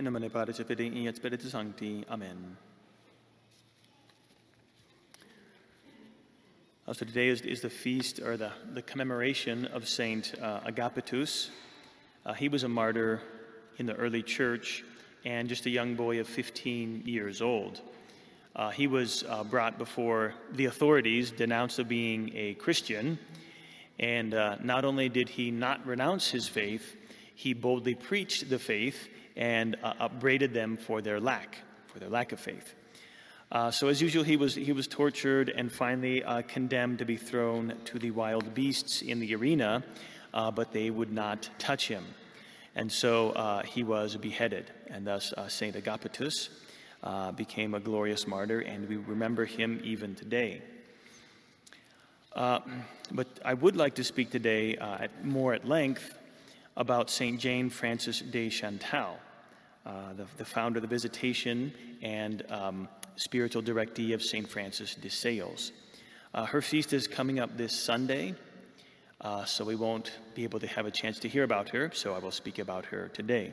In nomine Patris et Filii et Spiritus Sancti. Amen. So today is, is the feast or the, the commemoration of Saint uh, Agapetus. Uh, he was a martyr in the early church and just a young boy of 15 years old. Uh, he was uh, brought before the authorities, denounced of being a Christian, and uh, not only did he not renounce his faith, he boldly preached the faith and uh, upbraided them for their lack, for their lack of faith. Uh, so as usual, he was, he was tortured and finally uh, condemned to be thrown to the wild beasts in the arena, but they would not touch him. And so uh, he was beheaded, and thus uh, Saint Agapetus uh, became a glorious martyr, and we remember him even today. Uh, but I would like to speak today uh, at, more at length about Saint Jane Frances de Chantal, uh, the, the, founder of the Visitation and um, spiritual directee of Saint Francis de Sales. her feast is coming up this Sunday, uh, so we won't be able to have a chance to hear about her, so I will speak about her today.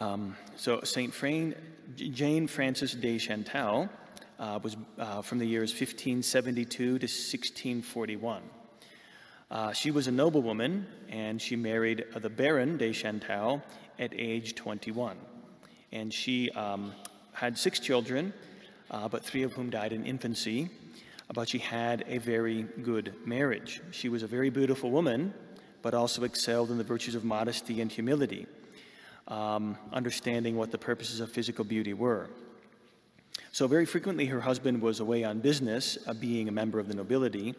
Um, so St. Frane, Jane Frances de Chantal uh, was uh, from the years 1572 to 1641. Uh, she was a noblewoman, and she married the Baron de Chantal at age 21. And she um, had six children, uh, but three of whom died in infancy but she had a very good marriage. She was a very beautiful woman, but also excelled in the virtues of modesty and humility, um, understanding what the purposes of physical beauty were. So, very frequently, her husband was away on business, uh, being a member of the nobility.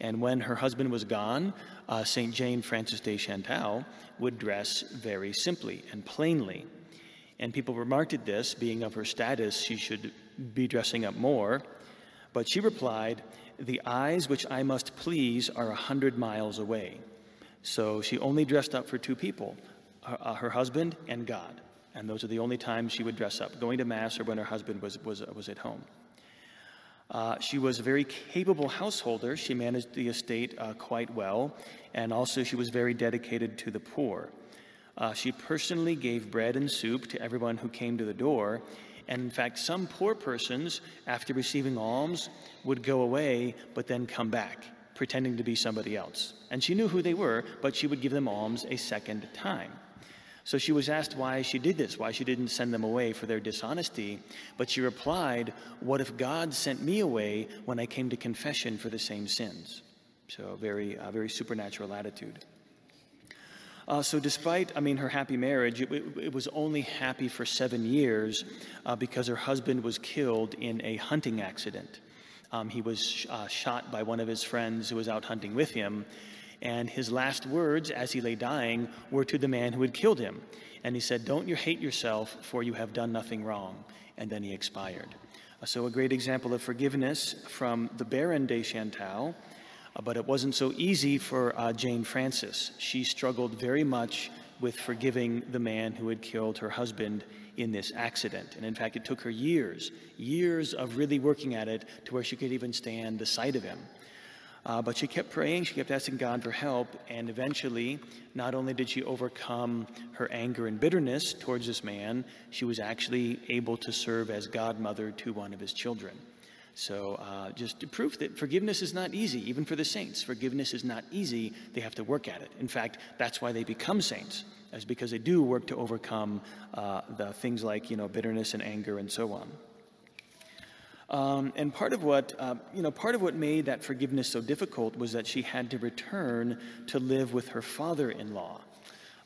And when her husband was gone, uh, St. Jane Frances de Chantal would dress very simply and plainly. And people remarked at this, being of her status, she should be dressing up more. But she replied, The eyes which I must please are a hundred miles away. So she only dressed up for two people her, uh, her, husband and God. And those are the only times she would dress up, going to Mass or when her husband was, was, was at home. Uh, she was a very capable householder. She managed the estate uh, quite well, and also she was very dedicated to the poor. Uh, she personally gave bread and soup to everyone who came to the door, and in fact, some poor persons, after receiving alms, would go away but then come back, pretending to be somebody else. And she knew who they were, but she would give them alms a second time. So she was asked why she did this, why she didn't send them away for their dishonesty. But she replied, What if God sent me away when I came to confession for the same sins? So, very, uh, very supernatural attitude. Uh, so, despite, I mean, her happy marriage, it, it was only happy for seven years uh, because her husband was killed in a hunting accident. Um, he was uh, shot by one of his friends who was out hunting with him, and his last words as he lay dying were to the man who had killed him. And he said, Don't you hate yourself, for you have done nothing wrong. And then he expired. Uh, so, a great example of forgiveness from the Baron de Chantal uh, but it wasn't so easy for uh, Jane Frances. She struggled very much with forgiving the man who had killed her husband in this accident. And in fact, it took her years, years of really working at it to where she could even stand the sight of him. Uh, but she kept praying, she kept asking God for help, and eventually, not only did she overcome her anger and bitterness towards this man, she was actually able to serve as godmother to one of his children. So, uh, just proof that forgiveness is not easy, even for the saints. Forgiveness is not easy, they have to work at it. In fact, that's why they become saints, is because they do work to overcome uh, the things like, you know, bitterness and anger and so on. Um, and part of what, uh, you know, part of what made that forgiveness so difficult was that she had to return to live with her father-in-law.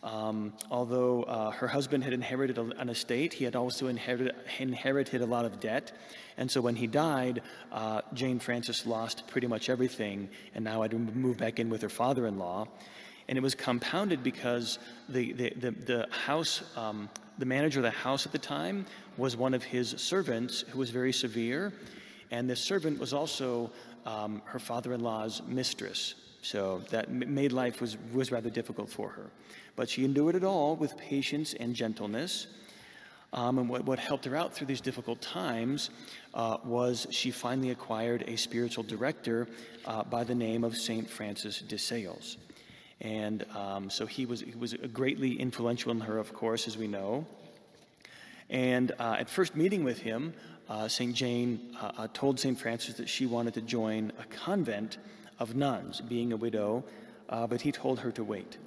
Um, although uh, her husband had inherited an estate, he had also inherited, inherited a lot of debt. And so when he died, uh, Jane Frances lost pretty much everything and now had to move back in with her father in law. And it was compounded because the, the, the, the house, um, the manager of the house at the time was one of his servants who was very severe. And this servant was also um, her father in law's mistress. So that made life was, was rather difficult for her. But she endured it all with patience and gentleness. Um, and what, what helped her out through these difficult times uh, was she finally acquired a spiritual director uh, by the name of St. Francis de Sales. And um, so he was, he was greatly influential in her, of course, as we know. And uh, at first meeting with him, uh, St. Jane uh, uh, told St. Francis that she wanted to join a convent of nuns, being a widow, uh, but he told her to wait.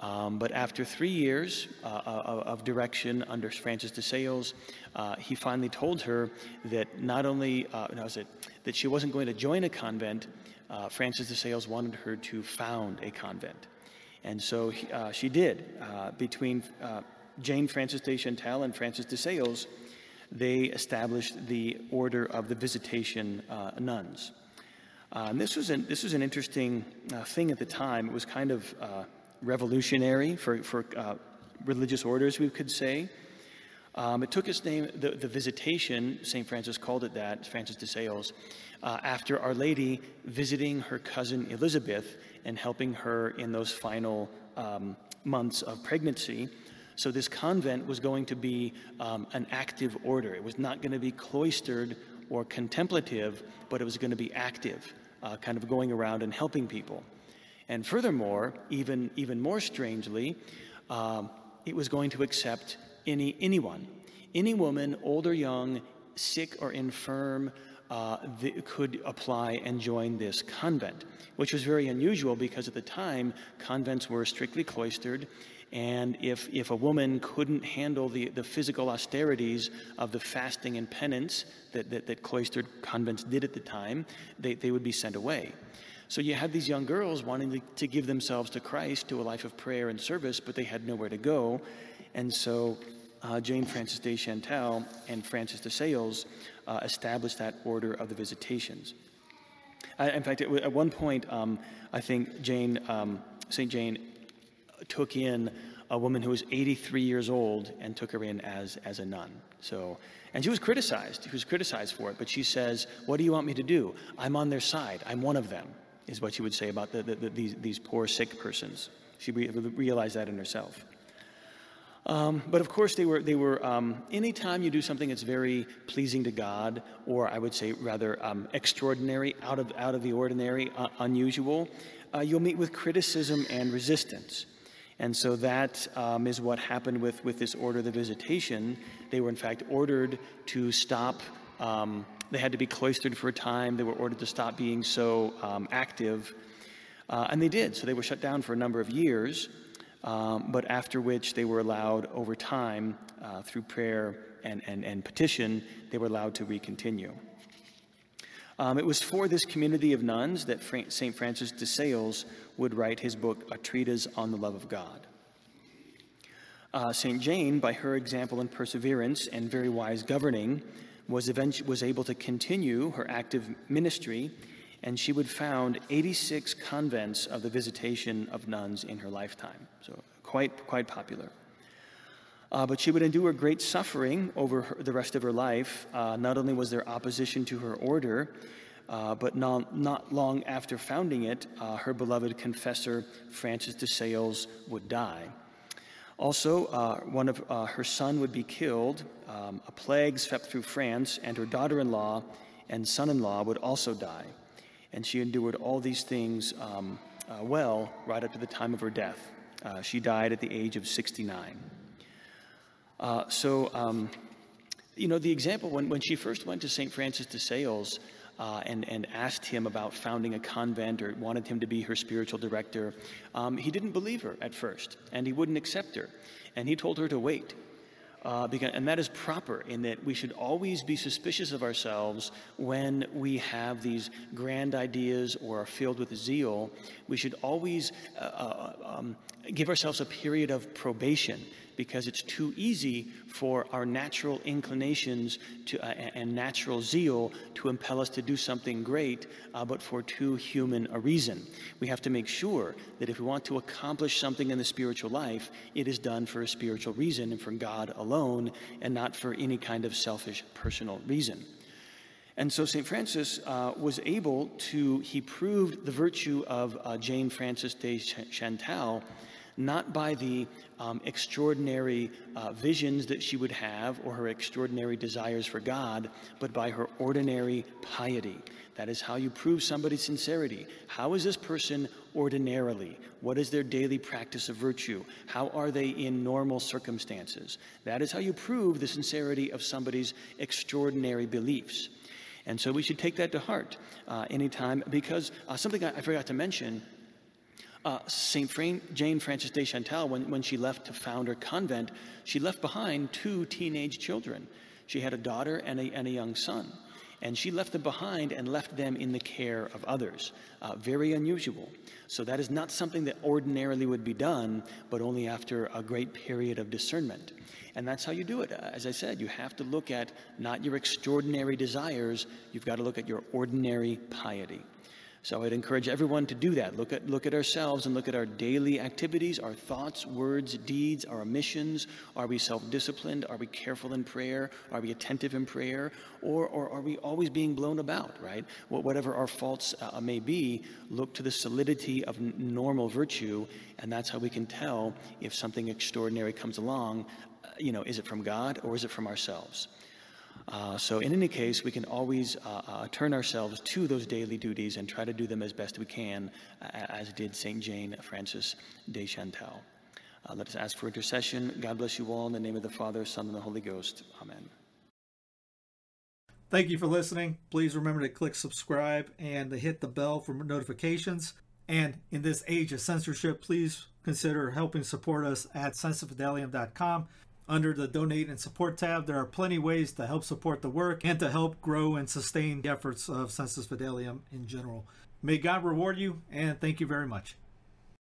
Um, but after three years uh, of direction under Francis de Sales, he finally told her that not only uh, was it that she wasn't going to join a convent, Francis de Sales wanted her to found a convent. And so he, she did. between Jane Frances de Chantal and Francis de Sales, they established the Order of the Visitation uh, Nuns. Uh, and this was an, this was an interesting uh, thing at the time. It was kind of uh, revolutionary for, for uh, religious orders, we could say. Um, it took its name, the, the visitation, St. Francis called it that, Francis de Sales, uh, after Our Lady visiting her cousin Elizabeth and helping her in those final um, months of pregnancy. So this convent was going to be um, an active order. It was not going to be cloistered or contemplative, but it was going to be active, uh, kind of going around and helping people. And furthermore, even, even more strangely, um, it was going to accept any, anyone, any woman, old or young, sick or infirm, uh, could apply and join this convent, which was very unusual because at the time convents were strictly cloistered and if, if a woman couldn't handle the, the physical austerities of the fasting and penance that, that, that cloistered convents did at the time, they, they would be sent away. So you had these young girls wanting to, to give themselves to Christ, to a life of prayer and service, but they had nowhere to go. And so uh, Jane Frances de Chantal and Francis de Sales uh, established that order of the visitations. Uh, in fact, at one point, um, I think Jane, um, St. Jane took in a woman who was 83 years old and took her in as, as a nun. So, and she was criticized. She was criticized for it, but she says, What do you want me to do? I'm on their side. I'm one of them, is what she would say about the, the, the, these, these poor sick persons. She re- realized that in herself. Um, but of course, they were, they were um, anytime you do something that's very pleasing to God, or I would say rather um, extraordinary, out of, out of the ordinary, uh, unusual, uh, you'll meet with criticism and resistance. And so that um, is what happened with, with this order of the visitation. They were, in fact, ordered to stop. Um, they had to be cloistered for a time. They were ordered to stop being so um, active. Uh, and they did. So they were shut down for a number of years, um, but after which they were allowed over time, uh, through prayer and, and, and petition, they were allowed to recontinue. Um, it was for this community of nuns that St. Francis de Sales would write his book, A Treatise on the Love of God. Uh, St. Jane, by her example and perseverance and very wise governing, was, was able to continue her active ministry, and she would found 86 convents of the visitation of nuns in her lifetime. So, quite, quite popular. Uh, but she would endure great suffering over her, the rest of her life. Uh, not only was there opposition to her order, uh, but not, not, long after founding it, uh, her beloved confessor, Francis de Sales, would die. Also, uh, one of uh, her son would be killed. Um, a plague swept through France, and her daughter in law and son in law would also die. And she endured all these things um, uh, well right up to the time of her death. Uh, she died at the age of 69. so, um, you know, the example when, when she first went to St. Francis de Sales, uh, and, and asked him about founding a convent or wanted him to be her spiritual director, um, he didn't believe her at first, and he wouldn't accept her. And he told her to wait. Uh, and that is proper in that we should always be suspicious of ourselves when we have these grand ideas or are filled with zeal. We should always uh, uh um, give ourselves a period of probation because it's too easy for our natural inclinations to, uh, and natural zeal to impel us to do something great, uh, but for too human a reason. We have to make sure that if we want to accomplish something in the spiritual life, it is done for a spiritual reason and for God alone, and not for any kind of selfish personal reason. And so St. Francis uh, was able to, he proved the virtue of uh, Jane Frances de Chantal not by the um, extraordinary uh, visions that she would have or her extraordinary desires for God, but by her ordinary piety. That is how you prove somebody's sincerity. How is this person ordinarily? What is their daily practice of virtue? How are they in normal circumstances? That is how you prove the sincerity of somebody's extraordinary beliefs. And so we should take that to heart uh, anytime, because uh, something I, I forgot to mention uh, St. Jane Frances de Chantal, when, when she left to found her convent, she left behind two teenage children. She had a daughter and a, and a young son. And she left them behind and left them in the care of others. Uh, very unusual. So that is not something that ordinarily would be done, but only after a great period of discernment. And that's how you do it. Uh, as I said, you have to look at not your extraordinary desires, you've got to look at your ordinary piety. So I'd encourage everyone to do that. Look at, look at ourselves and look at our daily activities, our thoughts, words, deeds, our omissions. Are we self disciplined? Are we careful in prayer? Are we attentive in prayer? Or, or are we always being blown about, right? Whatever our faults uh, may be, look to the solidity of normal virtue, and that's how we can tell if something extraordinary comes along. Uh, you know, is it from God or is it from ourselves? Uh, so, in any case, we can always uh, uh, turn ourselves to those daily duties and try to do them as best we can, as did St. Jane Frances de Chantal. Uh, let us ask for intercession. God bless you all in the name of the Father, Son, and the Holy Ghost. Amen. Thank you for listening. Please remember to click subscribe and to hit the bell for notifications. And in this age of censorship, please consider helping support us at sensusfidelium.com. Under the Donate and Support tab, there are plenty ways to help support the work and to help grow and sustain the efforts of Sensus Fidelium in general. May God reward you, and thank you very much.